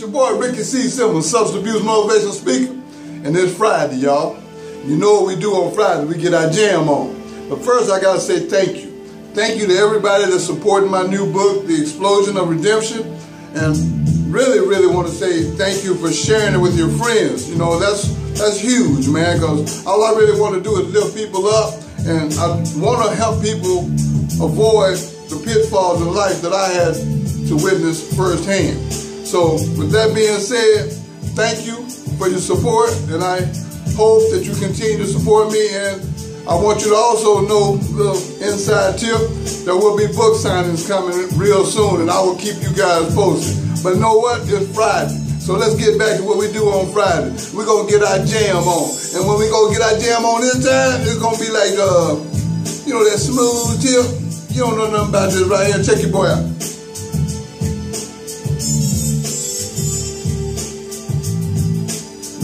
your boy Ricky C. Simmons, substance abuse motivational speaker. And it's Friday, y'all. You know what we do on Friday, we get our jam on. But first I gotta say thank you. Thank you to everybody that's supporting my new book, The Explosion of Redemption. And really, really want to say thank you for sharing it with your friends. You know, that's that's huge, man, because all I really want to do is lift people up and I want to help people avoid the pitfalls in life that I had to witness firsthand. So with that being said, thank you for your support and I hope that you continue to support me and I want you to also know, little inside tip, there will be book signings coming real soon and I will keep you guys posted. But know what? It's Friday. So let's get back to what we do on Friday. We're gonna get our jam on. And when we go get our jam on this time, it's gonna be like uh, you know, that smooth tip. You don't know nothing about this right here. Check your boy out.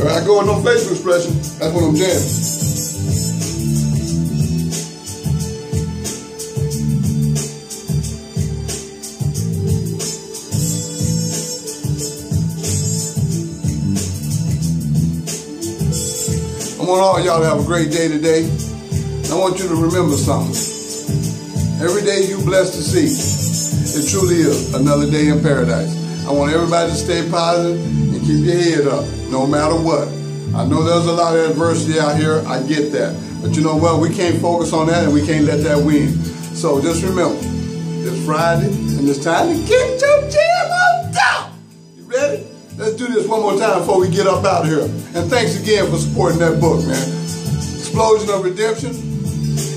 I go with no facial expression. That's what I'm jamming. I want all y'all to have a great day today. I want you to remember something. Every day you blessed to see, it truly is another day in paradise. I want everybody to stay positive keep your head up, no matter what. I know there's a lot of adversity out here. I get that. But you know what? We can't focus on that and we can't let that win. So just remember, it's Friday and it's time to get your jam on top. You ready? Let's do this one more time before we get up out of here. And thanks again for supporting that book, man. Explosion of Redemption.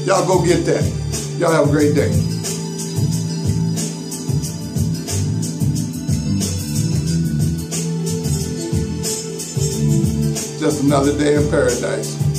Y'all go get that. Y'all have a great day. Just another day in paradise.